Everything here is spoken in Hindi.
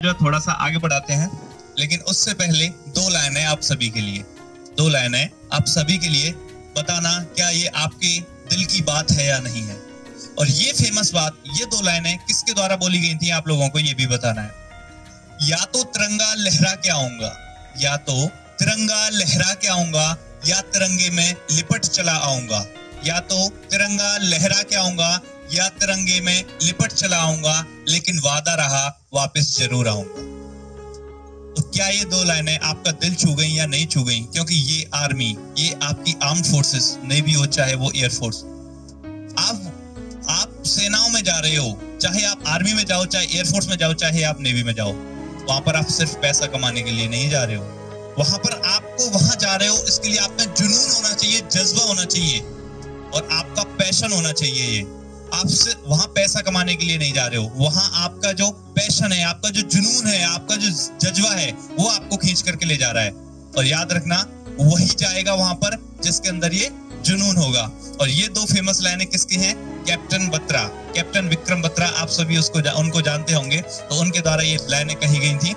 जो थोड़ा सा आगे बढ़ाते हैं, लेकिन उससे पहले दो लाइनें आप सभी के लिए। दो लाइनें आप सभी के लिए बताना क्या ये आपके दिल की बात है या नहीं है। और ये फ़ेमस बात, ये दो लाइनें किसके द्वारा बोली गई थी आप लोगों को ये भी बताना है। या तो तिरंगा लहरा के आऊँगा, या तो तिरंगा लहरा के आऊँगा, या तिरंगे में लिपट चला आऊँगा, या तो तिरंगा लहरा के आऊँगा या तिरंगे में लिपट चला आऊँगा लेकिन वादा रहा, वापस ज़रूर आऊँगा। तो क्या ये दो लाइनें आपका दिल छू गई या नहीं छू गई? क्योंकि ये आर्मी, ये आपकी आर्म फोर्सेस नेवी हो चाहे वो एयरफोर्स आप आप सेनाओं में जा रहे हो, चाहे आप आर्मी में जाओ, चाहे एयरफोर्स में जाओ, चाहे आप नेवी में जाओ, वहाँ पर आप सिर्फ़ पैसा कमाने के लिए नहीं जा रहे हो। वहाँ पर आपको वहाँ जा रहे हो, इसके लिए आपका जुनून होना चाहिए, जज्बा होना चाहिए, और आपका पैशन होना चाहिए ये। आप वहाँ पैसा कमाने के लिए नहीं जा रहे हो। वहाँ आपका जो पैशन है आपका जो जुनून है आपका जो जज्बा है वो आपको खींच करके ले जा रहा है। और याद रखना वही जाएगा वहाँ पर जिसके अंदर ये जुनून होगा। और ये दो फ़ेमस लाइनें किसकी हैं? कैप्टन बत्रा कैप्टन विक्रम बत्रा आप सभी उसको जा, उनको जानते होंगे। तो उनके द्वारा ये लाइनें कही गई थी।